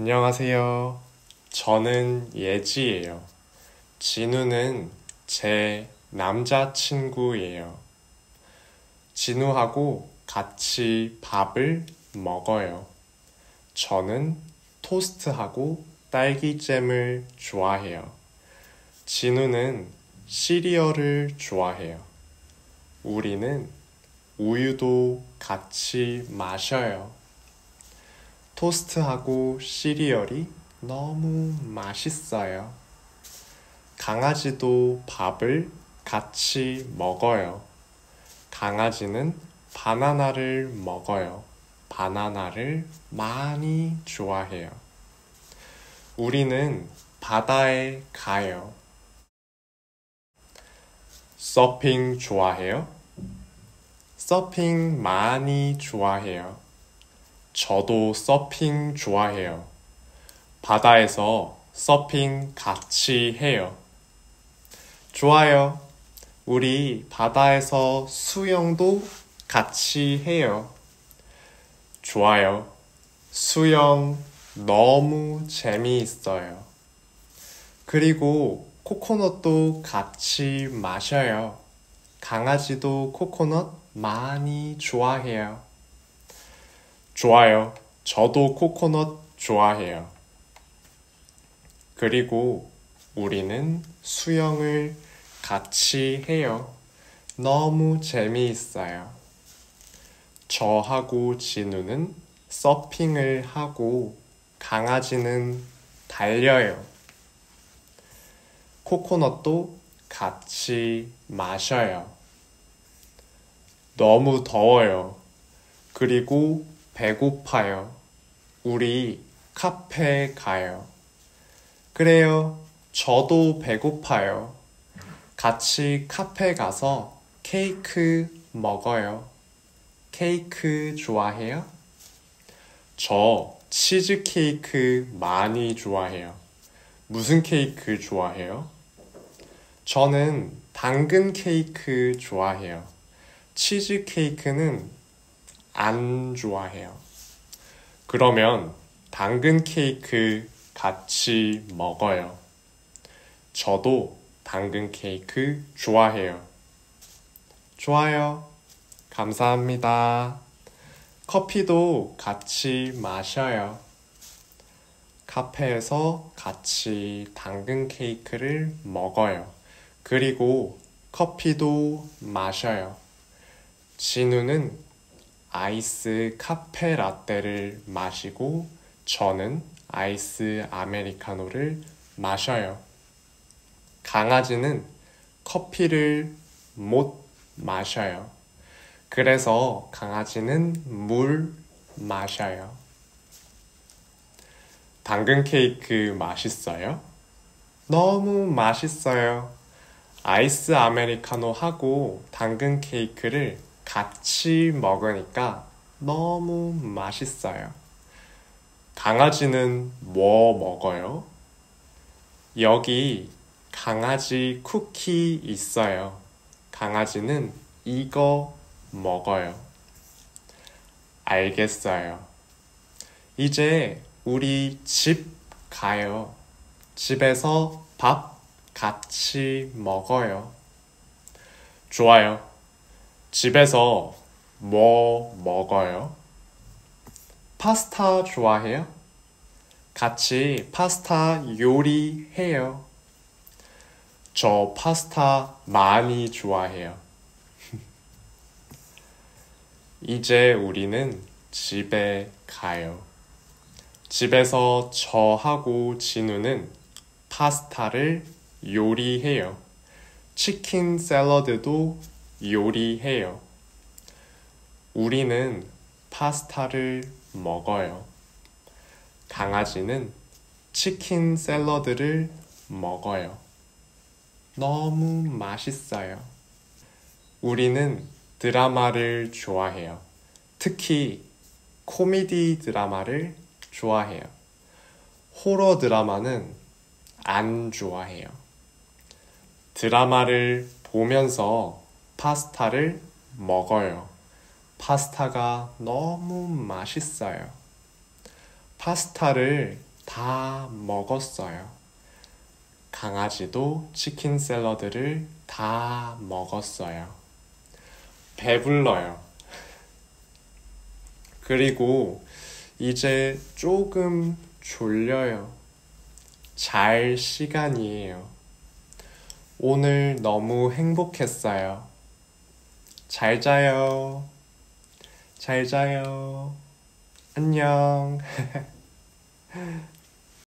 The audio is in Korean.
안녕하세요. 저는 예지예요. 진우는 제 남자친구예요. 진우하고 같이 밥을 먹어요. 저는 토스트하고 딸기잼을 좋아해요. 진우는 시리얼을 좋아해요. 우리는 우유도 같이 마셔요. 토스트하고 시리얼이 너무 맛있어요. 강아지도 밥을 같이 먹어요. 강아지는 바나나를 먹어요. 바나나를 많이 좋아해요. 우리는 바다에 가요. 서핑 좋아해요? 서핑 많이 좋아해요. 저도 서핑 좋아해요. 바다에서 서핑 같이 해요. 좋아요. 우리 바다에서 수영도 같이 해요. 좋아요. 수영 너무 재미있어요. 그리고 코코넛도 같이 마셔요. 강아지도 코코넛 많이 좋아해요. 좋아요. 저도 코코넛 좋아해요. 그리고 우리는 수영을 같이 해요. 너무 재미있어요. 저하고 진우는 서핑을 하고 강아지는 달려요. 코코넛도 같이 마셔요. 너무 더워요. 그리고 배고파요. 우리 카페 가요. 그래요. 저도 배고파요. 같이 카페 가서 케이크 먹어요. 케이크 좋아해요? 저 치즈케이크 많이 좋아해요. 무슨 케이크 좋아해요? 저는 당근 케이크 좋아해요. 치즈케이크는 안 좋아해요. 그러면 당근 케이크 같이 먹어요. 저도 당근 케이크 좋아해요. 좋아요. 감사합니다. 커피도 같이 마셔요. 카페에서 같이 당근 케이크를 먹어요. 그리고 커피도 마셔요. 진우는 아이스 카페 라떼를 마시고 저는 아이스 아메리카노를 마셔요. 강아지는 커피를 못 마셔요. 그래서 강아지는 물 마셔요. 당근 케이크 맛있어요? 너무 맛있어요. 아이스 아메리카노 하고 당근 케이크를 같이 먹으니까 너무 맛있어요. 강아지는 뭐 먹어요? 여기 강아지 쿠키 있어요. 강아지는 이거 먹어요. 알겠어요. 이제 우리 집 가요. 집에서 밥 같이 먹어요. 좋아요. 집에서 뭐 먹어요? 파스타 좋아해요? 같이 파스타 요리해요. 저 파스타 많이 좋아해요. 이제 우리는 집에 가요. 집에서 저하고 진우는 파스타를 요리해요. 치킨 샐러드도 요리해요. 우리는 파스타를 먹어요. 강아지는 치킨 샐러드를 먹어요. 너무 맛있어요. 우리는 드라마를 좋아해요. 특히 코미디 드라마를 좋아해요. 호러 드라마는 안 좋아해요. 드라마를 보면서 파스타를 먹어요. 파스타가 너무 맛있어요. 파스타를 다 먹었어요. 강아지도 치킨 샐러드를 다 먹었어요. 배불러요. 그리고 이제 조금 졸려요. 잘 시간이에요. 오늘 너무 행복했어요. 잘 자요. 잘 자요. 안녕.